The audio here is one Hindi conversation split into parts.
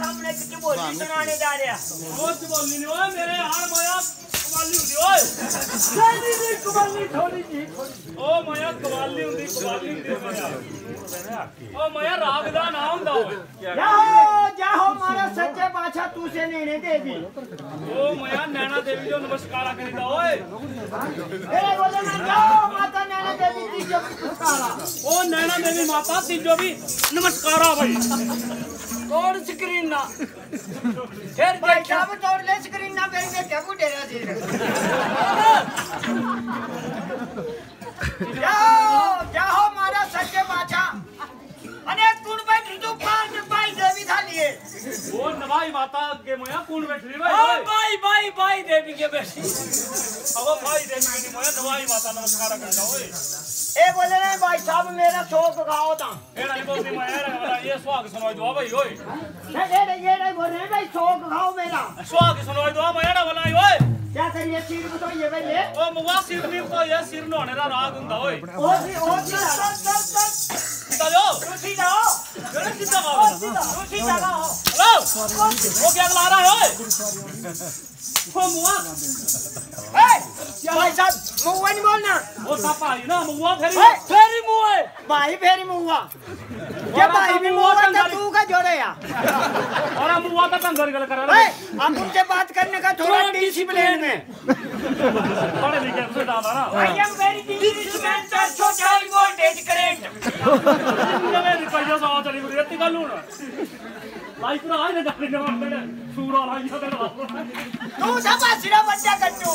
ਸੱਚ ਬੋਲੀ ਨਹੀਂ ਓਏ ਮੇਰੇ ਯਾਰ ਮਾਇਆ ਕਵਾਲੀ ਹੁੰਦੀ ਓਏ ਨਹੀਂ ਨਹੀਂ ਕਮਾਲੀ ਥੋੜੀ ਜੀ ਓ ਮਾਇਆ ਕਵਾਲੀ ਹੁੰਦੀ ਕਵਾਲੀ ਹੁੰਦੀ ਮਾਇਆ ਓ ਮਾਇਆ ਰਾਗ ਦਾ ਨਾਮ ਹੁੰਦਾ ਓਏ ਜਾਓ ਜਾਓ ਮਾਰਾ ਸੱਚੇ ਬਾਦਸ਼ਾਹ ਤੂੰ ਸੇ ਨੇਣੇ ਦੇਵੀ ਓ ਮਾਇਆ ਨੈਣਾ ਦੇਵੀ ਜੋ ਨਮਸਕਾਰਾ ਕਰੀਦਾ ਓਏ ਇਹ ਬੋਲੇ ਮੈਂ ਜਾਓ ਮਾਤਾ ਨੇਣੇ ਦੇਵੀ ਦੀ ਜੋ ਪੁਕਾਰਾ ਓ ਨੈਣਾ ਦੇਵੀ ਮਾਤਾ ਤੀਜੋ ਵੀ ਨਮਸਕਾਰਾ ਬਈ ਤੋੜ ਸਕਰੀਨ ਨਾ ਫਿਰ ਦੇਖਿਆ ਵੀ ਤੋੜ ਲੈ ਸਕਰੀਨ ਨਾ ਬਈ ਦੇਖਿਆ ਕੋ ਡੇਰਾ ਸੀ ਜਾਓ ਜਾਓ મારા સચ્ચે પાછા અને કુણ બેઠી તું પાંચ ભાઈ દેવી થાલીએ ਓ ਨਵਾਈ ਮਾਤਾ ਅੱਗੇ ਮਾਇਆ ਕੌਣ ਬੈਠੀ ਬਈ ઓ ਓਏ ભાઈ माई देवी के बेटी अब भाई देवी ने मोया दवाई माता नमस्कार करता ओए ए बोले ना भाई साहब मेरा शौक गाओ ता ए नहीं बोल मैं वाला ये स्वाग सुनाई दो भाई ओए। नहीं नहीं ये नहीं बोल भाई शौक गाओ मेरा। स्वाग सुनाई दो मैं ना वाला ओए। क्या करिए सिर को तो ये। भाई ओ मुवा सिर नहीं को ये सिर नोने दा राग हुंदा ओए। ओ जी ओ जी। चल चल चल चलो रुचि जाओ रुचि जाओ रुचि जाओ हेलो ओ क्या ला रहा है ओए। मुआ भाई साहब मुआ नहीं बोलना वो सापा ही ना मुआ फिर फेरी मुआ भाई फेरी मुआ ये भाई भी मुआ तो तू का जोड़े या और हम मुआ का तंगर गल कर रहा ए हम उनसे बात करने का थोड़ा डिसिप्लिन में। पढ़े लिखे से डाला ना? I am very discipline sir छोटा वोल्टेज करंट नवे रुपया सौ चली बुरी इतनी गल होना। लाइफ ना आए ना डाले ना मारते सूरा लाई जा तेरा तू सब सिरा बच्चा कट्टू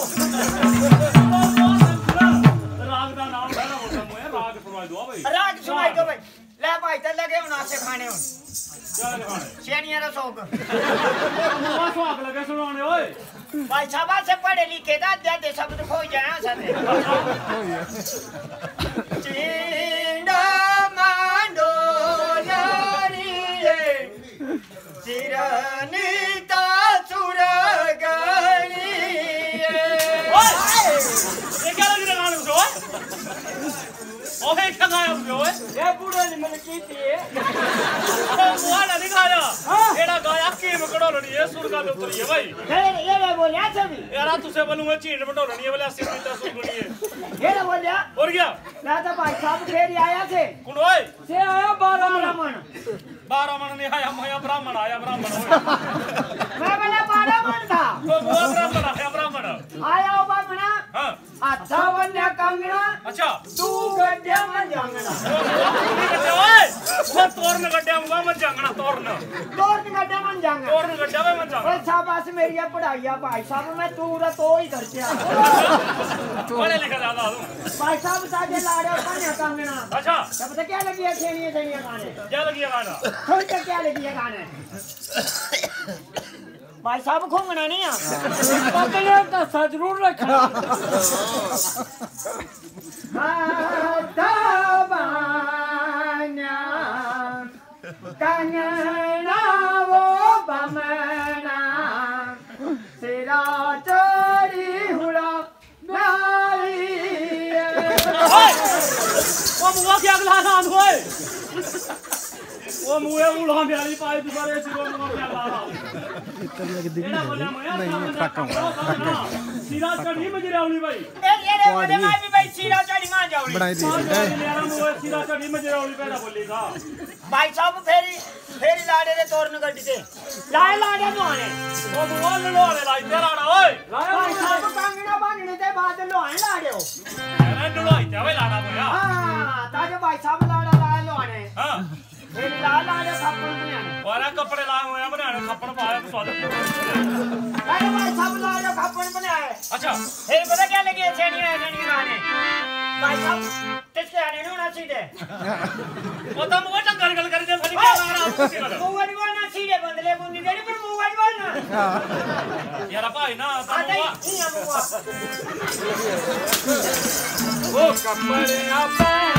राग दा नाम है ना बोलता मैं राग सुनाई दो भाई राग सुनाई दो भाई ले भाई तो लगे होना से खाने हुन क्या लगाने शेनिया रा शौक मुआ सुहाग लगे सुनाने ओए भाई साहब से पढ़े लिखे दा दे दे ओए क्या गाया ओए? ये बूढ़े ने मैंने की थी मुआ ना दिखाया एड़ा गाया की मकड़ोलनी है सुर का उतरी है भाई। फिर ये रे बोलिया सभी यार आ तुसे बोलूँगा चीन बटोरनी है बोले अस्सी पीता सुननी है। ये रे बोलिया और क्या? ना तो भाई साहब फेरी आया थे कौन ओए? से आया बारह ब्राह्मण। बारह मन आया मैं ब्राह्मण आया ब्राह्मण ओए मैं बोला बारह मन था। वो वो ब्राह्मण आया ब्राह्मण। आया ब्राह्मणा। हाँ। अच्छा कंगना अच्छा। तू गड्ढे में जांगना ओए वो तोरन गड्ढे मुगा मैं जंगना तोरन तोर गड्ढे में जांगना तोरन गड्ढे में मैं जंगना ओए शाबाश मेरी ये पढ़ाई है भाई साहब मैं तू रा तो ही करते आ पढ़े लिखे ज़्यादा तू भाई साहब साजे लाड़े बन्या कंगना अच्छा तब तो क्या लगी है छेनिए छेनिए गाने क्या लगी है गाना थोड़ी तो क्या लगी है गाने भाई साहब घूमना नहीं पकड़े ज़रूर रखना कंगना वो बमना सिरा चोरी हुड़ा नारी ओए वो मुआ क्या गला नाम ओए वो मुए उड़ा प्यारी पाई दुबारे से वो मुआ क्या गला एड़ा बोला मैं टक्का सीधा चढ़ी मुझे रावली भाई ਸੀਰਾ ਚੜੀ ਮਜਰਾਉਣੀ ਬਾਈ। ਇਹ ਇਹਦੇ ਉਹਦੇ ਮਾਂ ਵੀ ਬਾਈ ਸੀਰਾ ਚੜੀ ਮਾਂ ਜਾਉਣੀ ਬਣਾਈ ਦੀ ਨਿਆਰਾ ਮੋਏ ਸੀਰਾ ਚੜੀ ਮਜਰਾਉਣੀ ਪੈਣਾ ਬੋਲੀ ਦਾ। ਭਾਈ ਸਾਹਿਬ ਫੇਰੀ ਫੇਰੀ ਲਾੜੇ ਦੇ ਤੋਰਨ ਗੱਡੀ ਤੇ। ਲਾਏ ਲਾੜੇ ਮੋਹਣੇ ਉਹ ਮੋਹਣ ਲੋਹਣੇ ਲਾਈ ਤੇਰਾ ਨਾ ਓਏ। ਭਾਈ ਸਾਹਿਬ ਕਾਂਗਣਾ ਬਾਣਣੇ ਤੇ ਬਾਦ ਲੋਹਣੇ ਲਾੜਿਓ। ਐਵੇਂ ਡੁਲਾਈ ਤੇ कपड़े लाए हुए हैं बनाने खपड़ पाया तो स्वाद अरे भाई साहब लाड़े खापन बनाए अच्छा फिर पता क्या लगी है छेनी है छेनी गाने भाई साहब किसके आने नु ना सीधे वो तो मुआ टंगल गल कर दे फनी क्या ला रहा हूँ किसी मुँह वाली सीधे बंदले बुंदी देनी पर मुँह वाली बोलना यार भाई ना आता ही नहीं है मुँह वो कपड़े आपे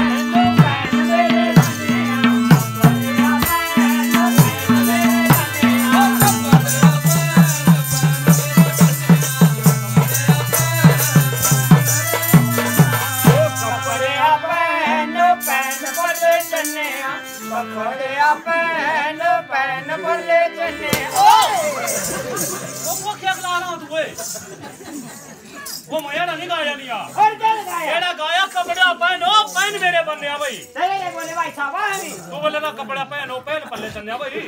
वो मैं ना नहीं गाया नहीं लिया और क्या लगाया एड़ा गाया कपड़ा पहनो पहन मेरे बन्ने भाई। तेरे नहीं बोले भाई साहब हमी तू बोले ना कपड़ा पहनो पहन पल्ले चन्ने भाई।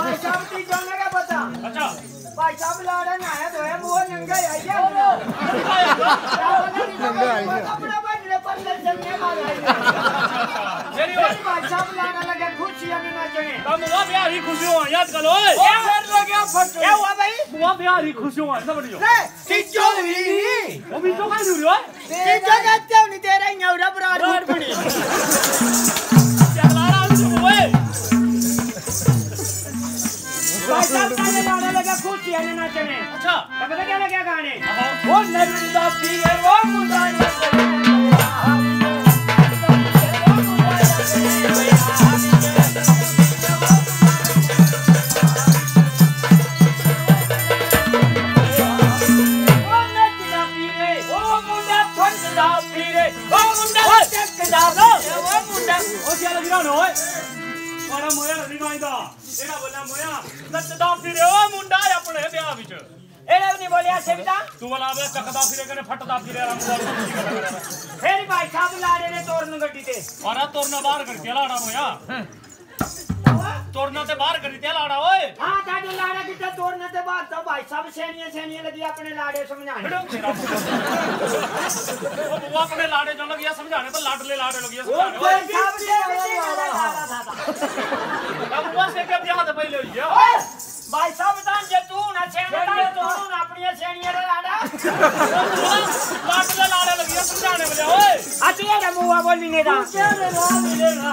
भाई साहब ती जो लगा पता? अच्छा। भाई साहब लाड़ा ना है तो है वो नंगा है क्या? बोलो नंगा है। कपड़ा पहन ले पल्ले चन्ने वाला है मेरी भाई साहब लाड़ा लगे खुशी खुशियाँ में नाचने। तुम वो खुशी हो याद करो 내가 봤죠. 야 와봐이. 뭐야 메아리 고시원 사버리죠. 네. 진짜리. 뭐 민족한 소리야? 진짜 같다 우리 대랑 여우라 브라로 얼굴이. 야 나라 안 주고 왜? अच्छा लगा क्या गाने वो नर्मदा पी ਮਾਰਾ ਮੋਇਆ ਨਹੀਂ ਗਾਇਦਾ ਇਹਦਾ ਬੋਲਿਆ ਮੋਇਆ ਨੱਚਦਾ ਫਿਰੇ ਓ ਮੁੰਡਾ ਆਪਣੇ ਵਿਆਹ ਵਿੱਚ ਇਹਨੇ ਵੀ ਨਹੀਂ ਬੋਲਿਆ ਸੇਵਤਾ ਤੂੰ ਬੋਲਾ ਵੇ ਚੱਕਦਾ ਫਿਰੇ ਕਨੇ ਫੱਟਦਾ ਫਿਰੇ ਰੰਗ ਬੋਲ ਫੇਰ ਭਾਈ ਸਾਹਿਬ ਲਾੜੇ ਨੇ ਤੋਰਨ ਗੱਡੀ ਤੇ ਮਾਰਾ ਤੋਰਨਾ ਬਾਹਰ ਕਰ ਕੇ ਲਾੜਾ ਮੋਇਆ ਤੋਰਨਾ ਤੇ ਬਾਹਰ ਕਰੀ ਤੇ ਲਾੜਾ ਓਏ ਹਾਂ ਤੁਹਾਡੇ ਲਾੜਾ आज के बाद तो भाई साहब सैनिया सैनिया लगी अपने लाड़े समझाने। वो अपने लाड़े जो लगी समझाने तो लाडले लाड़े लगी समझाने। भाई साहब सैनिया लगा था अब वो से के ब्याह तो पहले हो? गया भाई साहब जान जे तू ना सैनिया तो तू। ना अपनी सैनिया रे लाड़ा। लाडले लाड़े लगी समझाने बोले ओए। आज ये मुआ बोलने दा क्या रे ला मिलेगा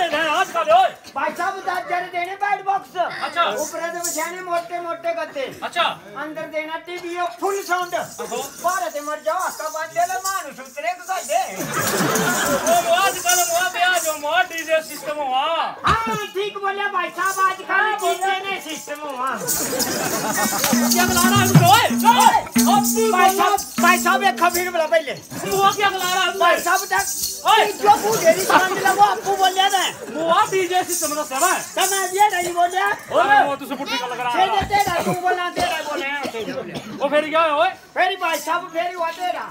देना है आज का ले ओए। भाई साहब दस हज़ार देने बैट बॉक्स अच्छा। ऊपर से तो बिछाने मोटे मोटे गत्ते अच्छा। अंदर देना टीवीओ फुल साउंड भारत में मर जाओ का बाँध ले मानुस उतरे को दे ओ आज कल हुआ पे आज हुआ डीजे सिस्टम हुआ हाँ ठीक बोले भाई साहब आज हाँ, कल डीजे ने सिस्टम हुआ क्या बुला रहा है ओए ओए। अब भाई साहब sabe é caminho para ele. Moa que agora vai sabe tá. Oi, tu vou dizer isso para ele, vou apu bolha né. Moa DJ se chama da sala. Tá na dia daí bolha. Oi, moa tu se por que agora. Sei de ter aí tu bolha ter aí bolha. O feri que é oi. Feri vai sabe feri o atera.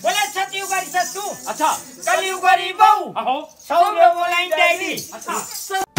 Bolha chati o garis tu. Acha. Kali o garibau. Aho. Sabe o meu bolha inteiro. Acha.